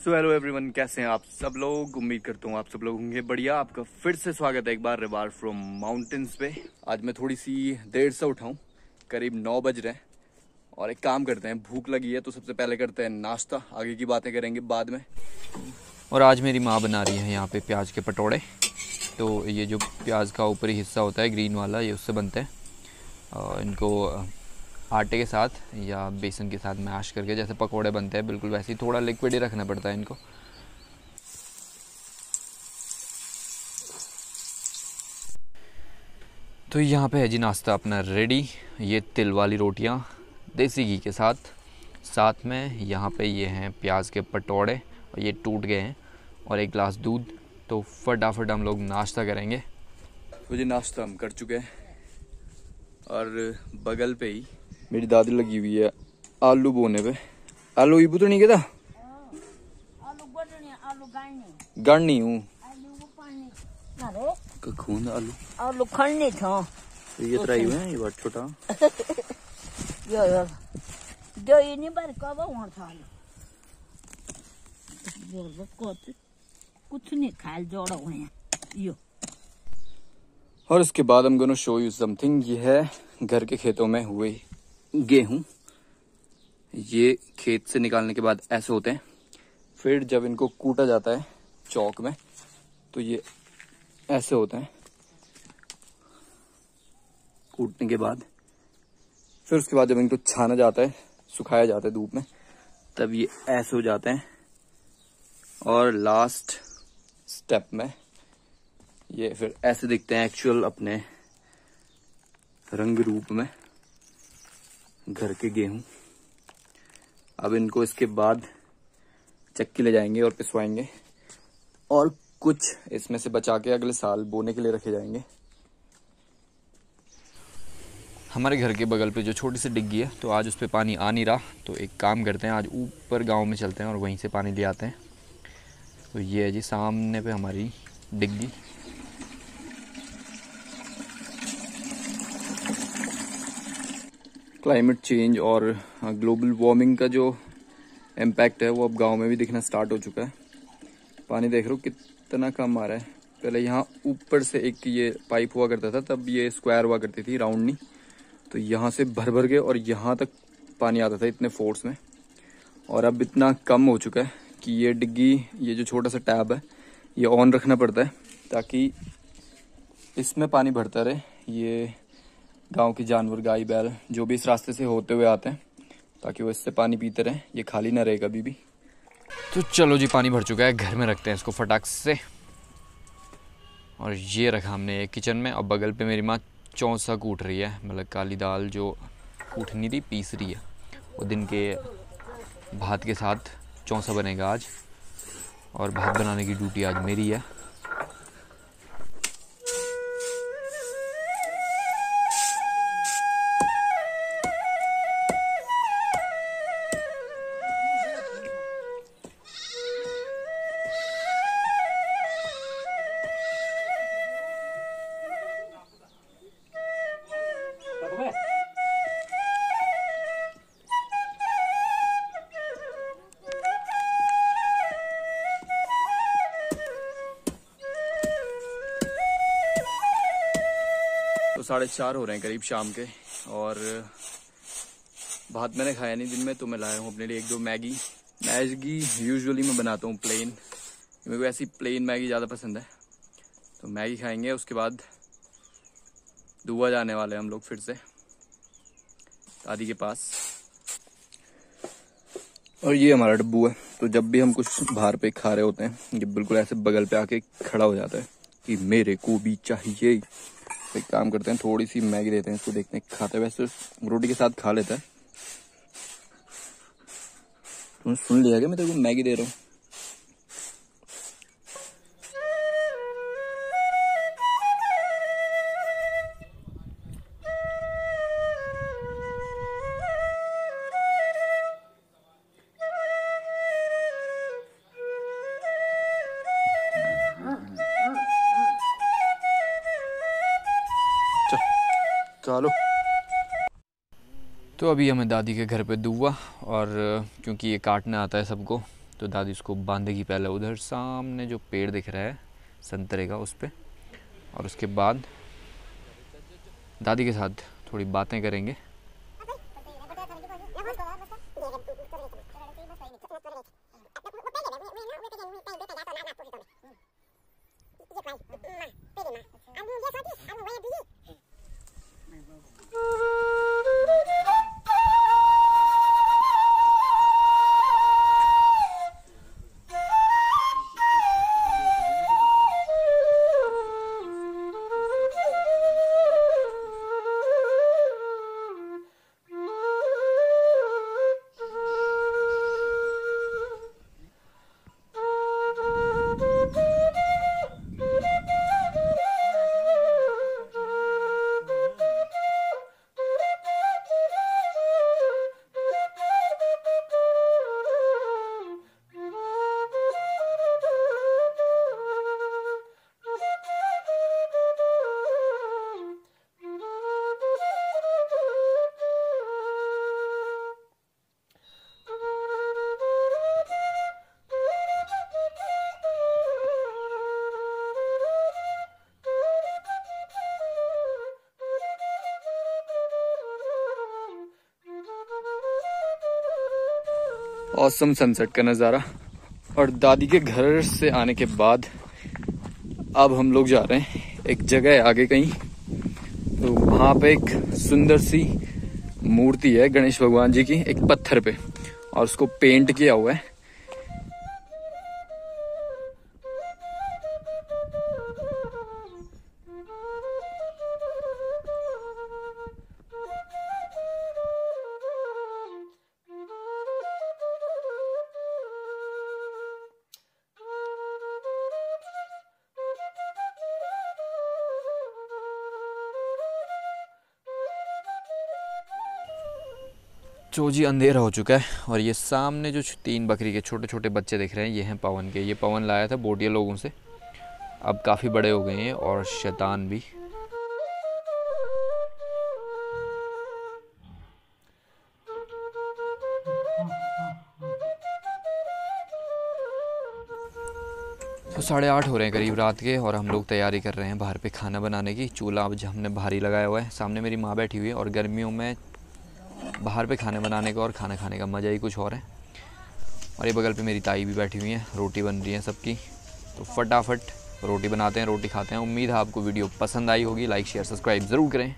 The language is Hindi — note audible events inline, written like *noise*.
सो हेलो एवरीवन कैसे हैं आप सब लोग? उम्मीद करता हूँ आप सब लोग होंगे बढ़िया। आपका फिर से स्वागत है एक बार रिवार फ्रॉम माउंटेन्स पे। आज मैं थोड़ी सी देर से उठाऊँ करीब नौ बज रहे हैं। और एक काम करते हैं, भूख लगी है तो सबसे पहले करते हैं नाश्ता, आगे की बातें करेंगे बाद में। और आज मेरी माँ बना रही है यहाँ पे प्याज के पटोड़े। तो ये जो प्याज का ऊपरी हिस्सा होता है, ग्रीन वाला, ये उससे बनते हैं। इनको आटे के साथ या बेसन के साथ मैश करके, जैसे पकोड़े बनते हैं, बिल्कुल वैसे ही थोड़ा लिक्विड ही रखना पड़ता है इनको। तो यहाँ पे है जी नाश्ता अपना रेडी ये तिल वाली रोटियाँ, देसी घी के साथ। साथ में यहाँ पे ये हैं प्याज के पटोड़े, और ये टूट गए हैं, और एक गिलास दूध। तो फटाफट हम लोग नाश्ता करेंगे। तो जी नाश्ता हम कर चुके हैं, और बगल पे ही मेरी दादी लगी हुई है आलू बोने पे। आलू इबू तो नहीं कहता आलू बटने आलू गाड़ने हूँ आलू। खून आलू आलू खड़ने था। तो ये तराई हुए ये बहुत छोटा? *laughs* यो यो। जो ये नहीं बार कब वहाँ था आलू? बोल बो कुछ नहीं खाल जोड़ा हुए हैं। यो। और उसके बाद हम गोना शो यू समथिंग ये है घर के खेतों में हुए गेहूँ, ये खेत से निकालने के बाद ऐसे होते हैं। फिर जब इनको कूटा जाता है चौक में तो ये ऐसे होते हैं। कूटने के बाद, फिर उसके बाद जब इनको छाना जाता है, सुखाया जाता है धूप में, तब ये ऐसे हो जाते हैं। और लास्ट स्टेप में ये फिर ऐसे दिखते हैं एक्चुअल अपने रंग रूप में। घर के गेहूँ। अब इनको इसके बाद चक्की ले जाएँगे और पिसवाएँगे। और कुछ इसमें से बचा के अगले साल बोने के लिए रखे जाएँगे। हमारे घर के बगल पे जो छोटी सी डिग्गी है तो आज उस पर पानी आ नहीं रहा। तो एक काम करते हैं, आज ऊपर गाँव में चलते हैं और वहीं से पानी ले आते हैं। तो ये है जी, सामने पे हमारी डिग्गी। क्लाइमेट चेंज और ग्लोबल वार्मिंग का जो इम्पैक्ट है, वो अब गाँव में भी दिखना स्टार्ट हो चुका है। पानी देख रहे हो कितना कम आ रहा है। पहले यहाँ ऊपर से एक ये पाइप हुआ करता था, तब ये स्क्वायर हुआ करती थी राउंड नहीं। तो यहाँ से भर भर के और यहाँ तक पानी आता था इतने फोर्स में। और अब इतना कम हो चुका है कि ये डिग्गी, ये जो छोटा सा टैब है, ये ऑन रखना पड़ता है ताकि इसमें पानी भरता रहे, ये गाँव के जानवर, गाय, बैल, जो भी इस रास्ते से होते हुए आते हैं, ताकि वो इससे पानी पीते रहें। ये खाली ना रहे कभी भी। तो चलो जी, पानी भर चुका है। घर में रखते हैं इसको फटाक से। और ये रखा हमने किचन में। और बगल पे मेरी माँ चौंसा कूट रही है। मतलब काली दाल जो कूट नहीं रही पीस रही है। वो दिन के भात के साथ चौंसा बनेगा आज। और भात बनाने की ड्यूटी आज मेरी है। साढ़े चार हो रहे हैं करीब शाम के, और भात मैंने खाया नहीं दिन में तो मैं लाया हूँ अपने लिए एक दो मैगी। मैगी यूजुअली मैं बनाता हूँ प्लेन मेरे को ऐसी प्लेन मैगी ज़्यादा पसंद है। तो मैगी खाएँगे, उसके बाद दुआ जाने वाले हैं हम लोग फिर से, दादी के पास। और ये हमारा डब्बू है तो जब भी हम कुछ बाहर पे खा रहे होते हैं, ये बिल्कुल ऐसे बगल पे आके खड़ा हो जाता है कि मेरे को भी चाहिए। एक काम करते हैं थोड़ी सी मैगी देते हैं, इसको देखते हैं, खाते वैसे रोटी के साथ खा लेता है। तुमने सुन लिया क्या? मैं तेरे को मैगी दे रहा हूँ। चलो। तो अभी हमें दादी के घर पे दुआ और क्योंकि ये काटने आता है सबको तो दादी उसको बांधेगी पहले उधर सामने जो पेड़ दिख रहा है संतरे का उस पर और उसके बाद दादी के साथ थोड़ी बातें करेंगे। My robot. औसम सनसेट का नज़ारा। और दादी के घर से आने के बाद अब हम लोग जा रहे हैं एक जगह है आगे कहीं। तो वहाँ पे एक सुंदर सी मूर्ति है गणेश भगवान जी की, एक पत्थर पे। और उसको पेंट किया हुआ है। तो जी, अंधेरा हो चुका है और ये सामने जो तीन बकरी के छोटे छोटे बच्चे दिख रहे हैं, ये हैं पवन के। ये पवन लाया था बोटिया लोगों से। अब काफ़ी बड़े हो गए हैं और शैतान भी। तो साढ़े आठ हो रहे हैं करीब रात के और हम लोग तैयारी कर रहे हैं बाहर पे खाना बनाने की। चूल्हा अब हमने भारी लगाया हुआ है। सामने मेरी माँ बैठी हुई है और गर्मियों में बाहर पे खाने बनाने का और खाना खाने का मज़ा ही कुछ और है। और ये बगल पे मेरी ताई भी बैठी हुई है, रोटी बन रही है सबकी। तो फटाफट रोटी बनाते हैं, रोटी खाते हैं। उम्मीद है आपको वीडियो पसंद आई होगी। लाइक, शेयर, सब्सक्राइब ज़रूर करें।